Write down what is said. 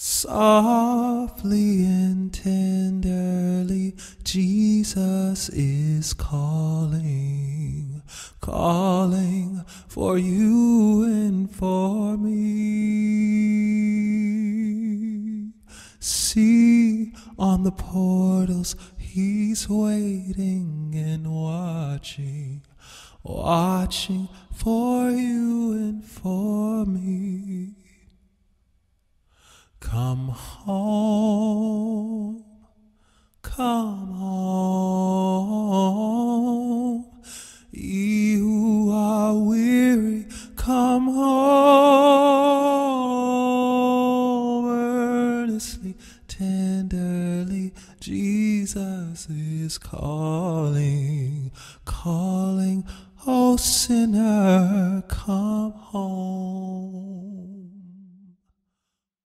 Softly and tenderly, Jesus is calling, calling for you and for me. See on the portals, He's waiting and watching, watching for you and for me. Come home, come home, ye who are weary, come home earnestly, tenderly. Jesus is calling, calling, oh sinner, come home.